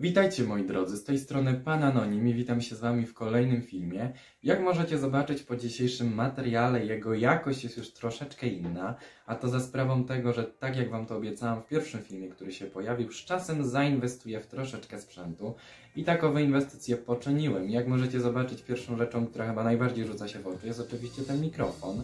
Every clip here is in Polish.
Witajcie moi drodzy, z tej strony Pan Anonim i witam się z Wami w kolejnym filmie. Jak możecie zobaczyć po dzisiejszym materiale, jego jakość jest już troszeczkę inna, a to za sprawą tego, że tak jak Wam to obiecałam w pierwszym filmie, który się pojawił, z czasem zainwestuję w troszeczkę sprzętu i takowe inwestycje poczyniłem. Jak możecie zobaczyć, pierwszą rzeczą, która chyba najbardziej rzuca się w oczy, jest oczywiście ten mikrofon.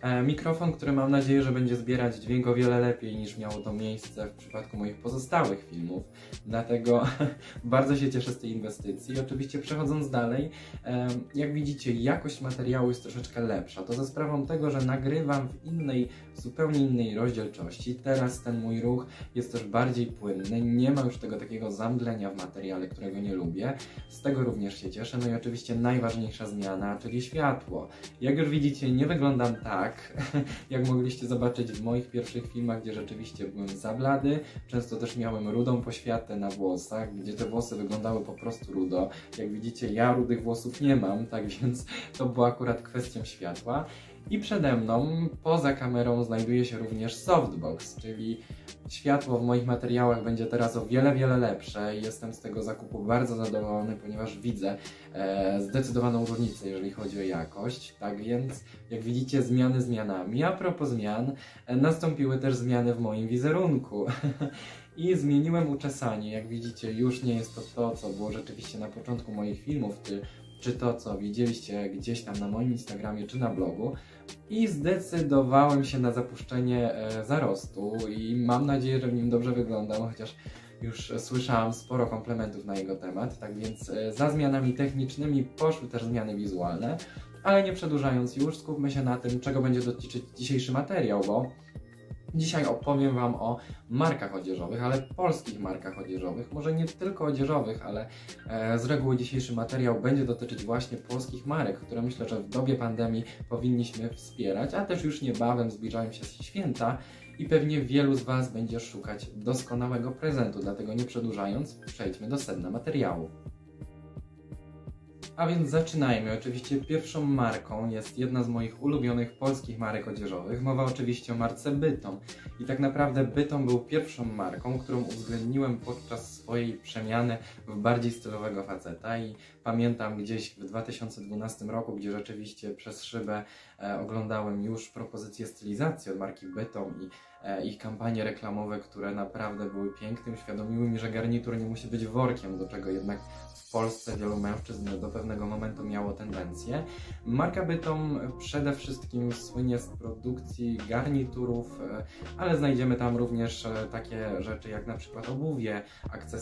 E, mikrofon, który mam nadzieję, że będzie zbierać dźwięk o wiele lepiej niż miało to miejsce w przypadku moich pozostałych filmów. Dlatego bardzo się cieszę z tej inwestycji. Oczywiście przechodząc dalej, e, jak widzicie, jakość materiału jest troszeczkę lepsza. To za sprawą tego, że nagrywam w innej, zupełnie innej rozdzielczości. Teraz ten mój ruch jest też bardziej płynny. Nie ma już tego takiego zamglenia w materiale, którego nie lubię. Z tego również się cieszę. No i oczywiście najważniejsza zmiana, czyli światło. Jak już widzicie, nie wyglądam tak, jak mogliście zobaczyć w moich pierwszych filmach, gdzie rzeczywiście byłem zablady, często też miałem rudą poświatę na włosach, gdzie te włosy wyglądały po prostu rudo. Jak widzicie, ja rudych włosów nie mam, tak więc to była akurat kwestią światła. I przede mną, poza kamerą, znajduje się również softbox, czyli światło w moich materiałach będzie teraz o wiele, wiele lepsze. Jestem z tego zakupu bardzo zadowolony, ponieważ widzę e, zdecydowaną różnicę, jeżeli chodzi o jakość. Tak więc, jak widzicie, zmiany zmianami. A propos zmian, e, nastąpiły też zmiany w moim wizerunku. I zmieniłem uczesanie. Jak widzicie, już nie jest to to, co było rzeczywiście na początku moich filmów, to, co widzieliście gdzieś tam na moim Instagramie czy na blogu. I zdecydowałem się na zapuszczenie e, zarostu i mam nadzieję, że w nim dobrze wyglądam, chociaż już słyszałam sporo komplementów na jego temat. Tak więc e, za zmianami technicznymi poszły też zmiany wizualne. Ale nie przedłużając już, skupmy się na tym, czego będzie dotyczyć dzisiejszy materiał, bo Dzisiaj opowiem Wam o markach odzieżowych, ale polskich markach odzieżowych. Może nie tylko odzieżowych, ale e, z reguły dzisiejszy materiał będzie dotyczyć właśnie polskich marek, które myślę, że w dobie pandemii powinniśmy wspierać, a też już niebawem zbliżają się święta i pewnie wielu z Was będzie szukać doskonałego prezentu. Dlatego nie przedłużając, przejdźmy do sedna materiału. A więc zaczynajmy. Oczywiście pierwszą marką jest jedna z moich ulubionych polskich marek odzieżowych. Mowa oczywiście o marce Bytom. I tak naprawdę Bytom był pierwszą marką, którą uwzględniłem podczas swojej przemiany w bardziej stylowego faceta i pamiętam gdzieś w 2012 roku, gdzie rzeczywiście przez szybę e, oglądałem już propozycje stylizacji od marki Bytom i e, ich kampanie reklamowe, które naprawdę były piękne, uświadomiły mi, że garnitur nie musi być workiem, do czego jednak w Polsce wielu mężczyzn do pewnego momentu miało tendencję. Marka Bytom przede wszystkim słynie z produkcji garniturów, e, ale znajdziemy tam również takie rzeczy jak na przykład obuwie, akcesoria,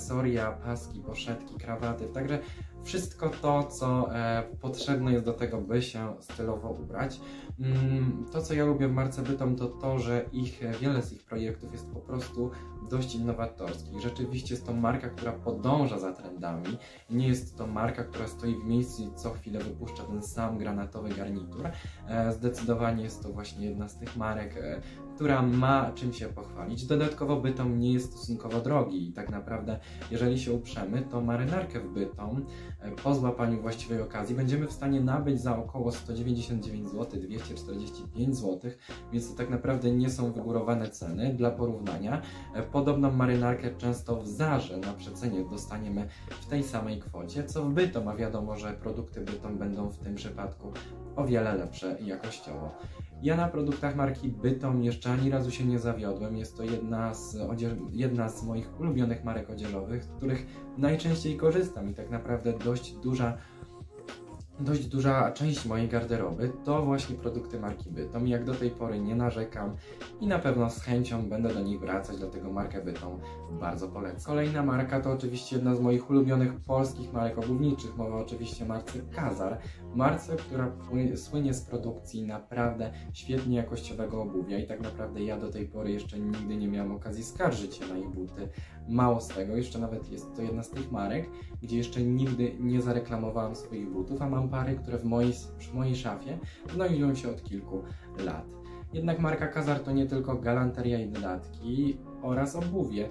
paski, poszetki, krawaty, także wszystko to, co e, potrzebne jest do tego, by się stylowo ubrać. Mm, to, co ja lubię w marce Bytom, to to, że ich, wiele z ich projektów jest po prostu dość innowatorskich. Rzeczywiście jest to marka, która podąża za trendami. Nie jest to marka, która stoi w miejscu i co chwilę wypuszcza ten sam granatowy garnitur. E, zdecydowanie jest to właśnie jedna z tych marek, e, która ma czym się pochwalić. Dodatkowo Bytom nie jest stosunkowo drogi i tak naprawdę, jeżeli się uprzemy, to marynarkę w Bytom e, po złapaniu właściwej okazji będziemy w stanie nabyć za około 199 zł, 245 zł, więc to tak naprawdę nie są wygórowane ceny. Dla porównania, e, podobną marynarkę często w Zarze na przecenie dostaniemy w tej samej kwocie, co w Bytom, a wiadomo, że produkty Bytom będą w tym przypadku o wiele lepsze jakościowo. Ja na produktach marki Bytom jeszcze ani razu się nie zawiodłem. Jest to jedna z, jedna z moich ulubionych marek odzieżowych, z których najczęściej korzystam i tak naprawdę dość duża dość duża część mojej garderoby to właśnie produkty marki Bytom. Jak do tej pory nie narzekam i na pewno z chęcią będę do nich wracać, dlatego markę Bytom bardzo polecam. Kolejna marka to oczywiście jedna z moich ulubionych polskich marek obuwniczych. Mowa oczywiście o marce Kazar. Marce, która słynie z produkcji naprawdę świetnie jakościowego obuwia i tak naprawdę ja do tej pory jeszcze nigdy nie miałem okazji skarżyć się na ich buty. Mało tego, jeszcze nawet jest to jedna z tych marek, gdzie jeszcze nigdy nie zareklamowałem swoich butów, a mam pary, które w mojej, w mojej szafie znajdują się od kilku lat. Jednak marka Kazar to nie tylko galanteria i dodatki oraz obuwie.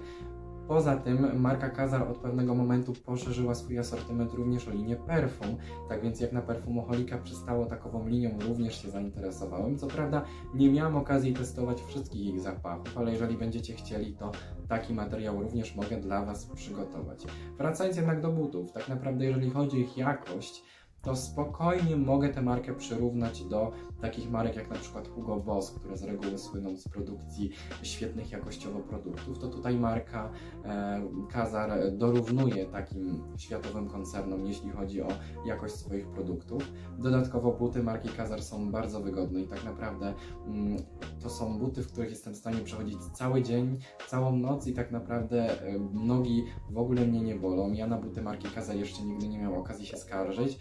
Poza tym marka Kazar od pewnego momentu poszerzyła swój asortyment również o linię perfum, tak więc jak na perfumoholika przystało takową linią również się zainteresowałem. Co prawda nie miałem okazji testować wszystkich ich zapachów, ale jeżeli będziecie chcieli, to taki materiał również mogę dla Was przygotować. Wracając jednak do butów, tak naprawdę jeżeli chodzi o ich jakość, to spokojnie mogę tę markę przyrównać do takich marek jak na przykład Hugo Boss, które z reguły słyną z produkcji świetnych jakościowo produktów, to tutaj marka e, Kazar dorównuje takim światowym koncernom, jeśli chodzi o jakość swoich produktów. Dodatkowo buty marki Kazar są bardzo wygodne i tak naprawdę mm, to są buty, w których jestem w stanie przechodzić cały dzień, całą noc i tak naprawdę e, nogi w ogóle mnie nie bolą. Ja na buty marki Kazar jeszcze nigdy nie miałem okazji się skarżyć.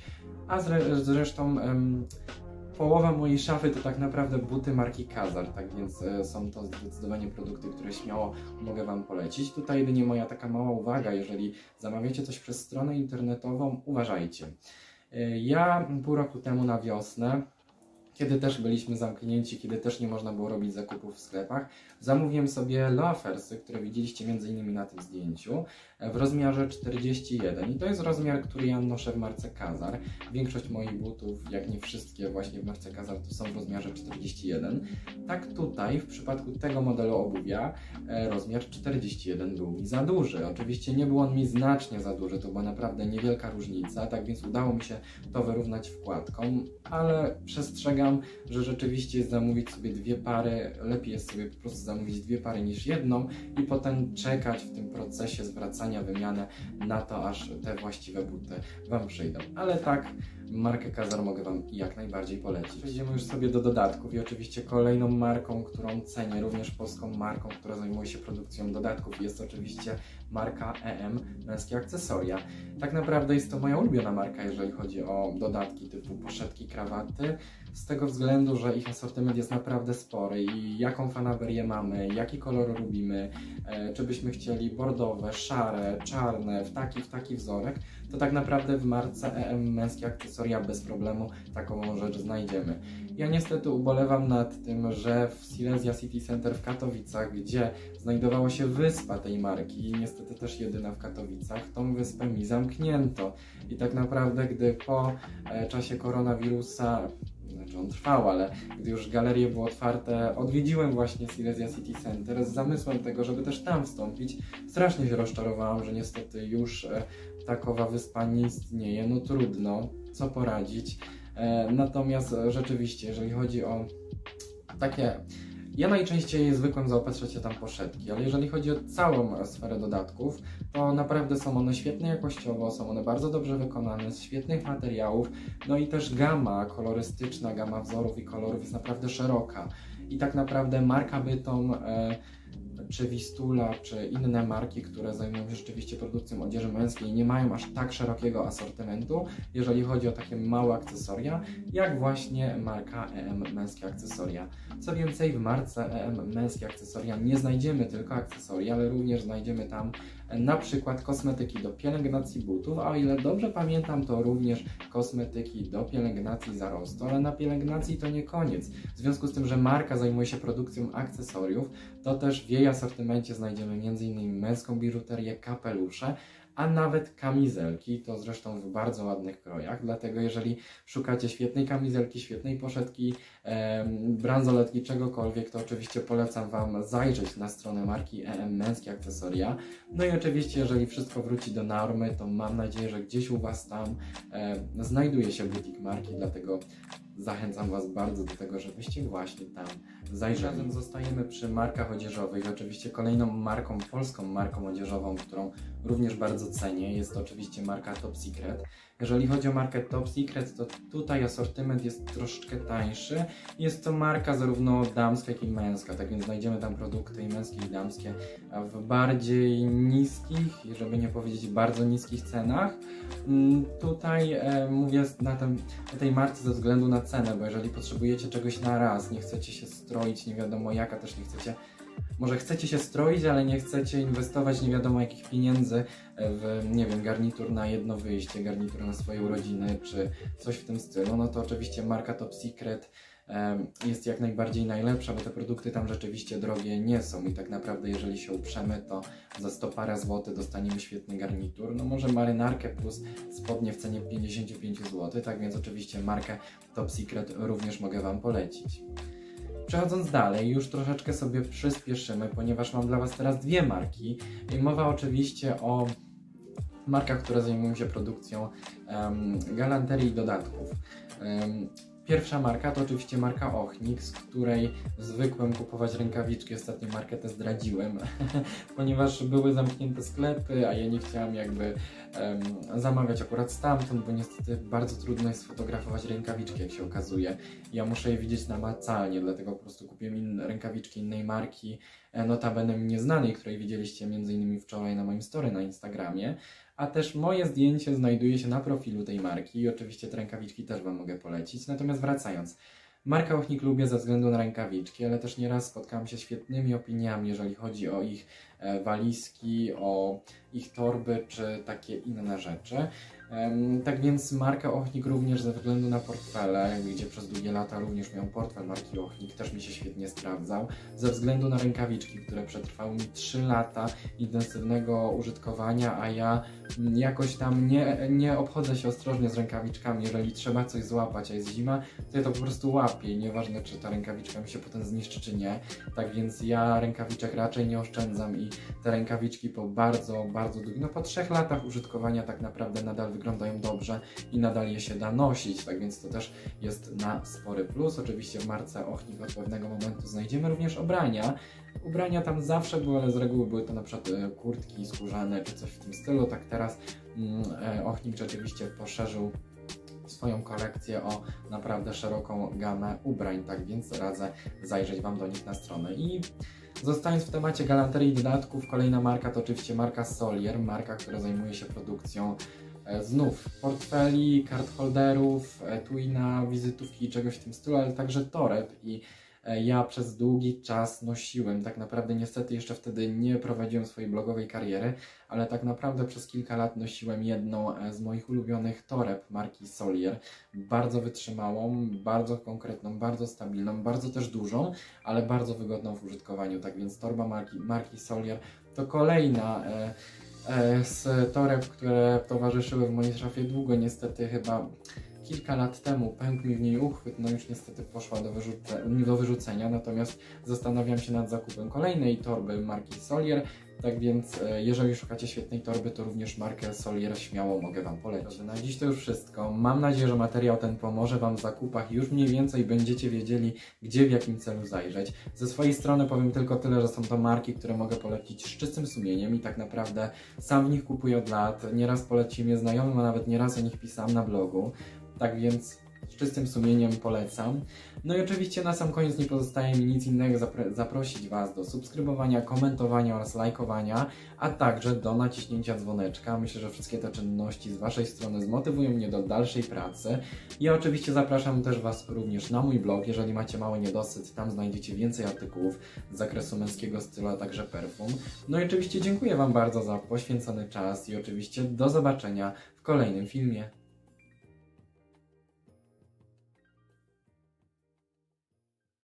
A zre, zresztą połowa mojej szafy to tak naprawdę buty marki Kazar, tak więc e, są to zdecydowanie produkty, które śmiało mogę Wam polecić. Tutaj jedynie moja taka mała uwaga, jeżeli zamawiacie coś przez stronę internetową, uważajcie. E, ja pół roku temu na wiosnę kiedy też byliśmy zamknięci, kiedy też nie można było robić zakupów w sklepach, zamówiłem sobie loafersy, które widzieliście m.in. na tym zdjęciu, w rozmiarze 41 i to jest rozmiar, który ja noszę w marce Kazar. Większość moich butów, jak nie wszystkie właśnie w marce Kazar, to są w rozmiarze 41. Tak tutaj, w przypadku tego modelu obuwia, e, rozmiar 41 był mi za duży. Oczywiście nie był on mi znacznie za duży, to była naprawdę niewielka różnica, tak więc udało mi się to wyrównać wkładką, ale przestrzegam, że rzeczywiście jest zamówić sobie dwie pary, lepiej jest sobie po prostu zamówić dwie pary niż jedną i potem czekać w tym procesie zwracania wymianę na to, aż te właściwe buty Wam przyjdą. Ale tak, markę Kazar mogę Wam jak najbardziej polecić. Przejdziemy już sobie do dodatków i oczywiście kolejną marką, którą cenię, również polską marką, która zajmuje się produkcją dodatków jest oczywiście marka EM Męskie Akcesoria. Tak naprawdę jest to moja ulubiona marka, jeżeli chodzi o dodatki typu poszetki, krawaty, z tego względu, że ich asortyment jest naprawdę spory i jaką fanaberię mamy, jaki kolor lubimy, e, czy byśmy chcieli bordowe, szare, czarne, w taki, w taki wzorek, to tak naprawdę w marce EM Męskie Akcesoria bez problemu taką rzecz znajdziemy. Ja niestety ubolewam nad tym, że w Silesia City Center w Katowicach, gdzie znajdowała się wyspa tej marki, niestety też jedyna w Katowicach, tą wyspę mi zamknięto. I tak naprawdę, gdy po e, czasie koronawirusa znaczy on trwał, ale gdy już galerie były otwarte, odwiedziłem właśnie Silesia City Center z zamysłem tego, żeby też tam wstąpić. Strasznie się rozczarowałam, że niestety już e, takowa wyspa nie istnieje. No trudno, co poradzić. E, natomiast rzeczywiście, jeżeli chodzi o takie ja najczęściej zwykłem zaopatrzać się tam poszetki, ale jeżeli chodzi o całą sferę dodatków, to naprawdę są one świetne jakościowo, są one bardzo dobrze wykonane, z świetnych materiałów, no i też gama kolorystyczna, gama wzorów i kolorów jest naprawdę szeroka. I tak naprawdę marka Bytom e, czy Wistula, czy inne marki, które zajmują się rzeczywiście produkcją odzieży męskiej, nie mają aż tak szerokiego asortymentu, jeżeli chodzi o takie małe akcesoria, jak właśnie marka EM Męskie Akcesoria. Co więcej, w marce EM Męskie Akcesoria nie znajdziemy tylko akcesoria, ale również znajdziemy tam na przykład kosmetyki do pielęgnacji butów, a o ile dobrze pamiętam, to również kosmetyki do pielęgnacji zarostu, ale na pielęgnacji to nie koniec. W związku z tym, że marka zajmuje się produkcją akcesoriów, to też w jej asortymencie znajdziemy m.in. męską biżuterię, kapelusze, a nawet kamizelki, to zresztą w bardzo ładnych krojach, dlatego jeżeli szukacie świetnej kamizelki, świetnej poszetki, bransoletki, czegokolwiek, to oczywiście polecam Wam zajrzeć na stronę marki EM Męskie Akcesoria. No i oczywiście, jeżeli wszystko wróci do normy, to mam nadzieję, że gdzieś u Was tam e, znajduje się butik marki, dlatego zachęcam Was bardzo do tego, żebyście właśnie tam zajrzeli. Razem zostajemy przy markach odzieżowych. Oczywiście kolejną marką, polską marką odzieżową, którą również bardzo cenię, jest to oczywiście marka Top Secret. Jeżeli chodzi o markę Top Secret, to tutaj asortyment jest troszeczkę tańszy. Jest to marka zarówno damska, jak i męska, tak więc znajdziemy tam produkty i męskie i damskie w bardziej niskich, żeby nie powiedzieć bardzo niskich cenach. Mm, tutaj e, mówię na, tym, na tej marce ze względu na cenę, bo jeżeli potrzebujecie czegoś na raz, nie chcecie się stroić, nie wiadomo jaka, też nie chcecie może chcecie się stroić, ale nie chcecie inwestować nie wiadomo jakich pieniędzy w, nie wiem, garnitur na jedno wyjście, garnitur na swoje urodziny, czy coś w tym stylu, no to oczywiście marka Top Secret jest jak najbardziej najlepsza, bo te produkty tam rzeczywiście drogie nie są i tak naprawdę jeżeli się uprzemy, to za 100 parę złotych dostaniemy świetny garnitur. No może marynarkę plus spodnie w cenie 55 zł, tak więc oczywiście markę Top Secret również mogę Wam polecić. Przechodząc dalej, już troszeczkę sobie przyspieszymy, ponieważ mam dla Was teraz dwie marki. Mowa oczywiście o markach, które zajmują się produkcją um, galanterii i dodatków. Um, Pierwsza marka to oczywiście marka Ochnik, z której zwykłem kupować rękawiczki. Ostatnio markę tę zdradziłem, ponieważ były zamknięte sklepy, a ja nie chciałam jakby um, zamawiać akurat stamtąd, bo niestety bardzo trudno jest sfotografować rękawiczki, jak się okazuje. Ja muszę je widzieć namacalnie, dlatego po prostu kupiłem inne rękawiczki innej marki, notabene mi nieznanej, której widzieliście m.in. wczoraj na moim story na Instagramie a też moje zdjęcie znajduje się na profilu tej marki i oczywiście te rękawiczki też Wam mogę polecić. Natomiast wracając, marka Ochnik lubię ze względu na rękawiczki, ale też nieraz spotkałem się świetnymi opiniami, jeżeli chodzi o ich e, walizki, o ich torby czy takie inne rzeczy. Tak więc marka Ochnik również ze względu na portfele, gdzie przez długie lata również miał portfel marki Ochnik, też mi się świetnie sprawdzał. Ze względu na rękawiczki, które przetrwały mi 3 lata intensywnego użytkowania, a ja jakoś tam nie, nie obchodzę się ostrożnie z rękawiczkami. Jeżeli trzeba coś złapać, a jest zima, to ja to po prostu łapię nieważne czy ta rękawiczka mi się potem zniszczy czy nie. Tak więc ja rękawiczek raczej nie oszczędzam i te rękawiczki po bardzo, bardzo długich, no po 3 latach użytkowania tak naprawdę nadal wyglądają dobrze i nadal je się da nosić, tak więc to też jest na spory plus. Oczywiście w marce Ochnik od pewnego momentu znajdziemy również ubrania. Ubrania tam zawsze były, ale z reguły były to na przykład e, kurtki skórzane czy coś w tym stylu. Tak teraz mm, e, Ochnik rzeczywiście poszerzył swoją kolekcję o naprawdę szeroką gamę ubrań, tak więc radzę zajrzeć Wam do nich na stronę. I Zostając w temacie galanterii i dodatków, kolejna marka to oczywiście marka Solier, marka, która zajmuje się produkcją znów portfeli, card holderów, na wizytówki i czegoś w tym stylu, ale także toreb. I e, ja przez długi czas nosiłem, tak naprawdę niestety jeszcze wtedy nie prowadziłem swojej blogowej kariery, ale tak naprawdę przez kilka lat nosiłem jedną e, z moich ulubionych toreb marki Solier, bardzo wytrzymałą, bardzo konkretną, bardzo stabilną, bardzo też dużą, ale bardzo wygodną w użytkowaniu, tak więc torba marki, marki Solier to kolejna e, E, z toreb, które towarzyszyły w mojej szafie długo, niestety chyba kilka lat temu pękł mi w niej uchwyt, no już niestety poszła do, wyrzuce, do wyrzucenia, natomiast zastanawiam się nad zakupem kolejnej torby marki Solier, tak więc e, jeżeli szukacie świetnej torby, to również markę Solier śmiało mogę Wam polecić. Na dziś to już wszystko. Mam nadzieję, że materiał ten pomoże Wam w zakupach już mniej więcej będziecie wiedzieli, gdzie w jakim celu zajrzeć. Ze swojej strony powiem tylko tyle, że są to marki, które mogę polecić z czystym sumieniem i tak naprawdę sam w nich kupuję od lat. Nieraz poleciłem je znajomym, a nawet nieraz o nich pisałem na blogu. Tak więc z czystym sumieniem polecam. No i oczywiście na sam koniec nie pozostaje mi nic innego zapro zaprosić Was do subskrybowania, komentowania oraz lajkowania, a także do naciśnięcia dzwoneczka. Myślę, że wszystkie te czynności z Waszej strony zmotywują mnie do dalszej pracy. Ja oczywiście zapraszam też Was również na mój blog, jeżeli macie mały niedosyt, tam znajdziecie więcej artykułów z zakresu męskiego stylu, a także perfum. No i oczywiście dziękuję Wam bardzo za poświęcony czas i oczywiście do zobaczenia w kolejnym filmie.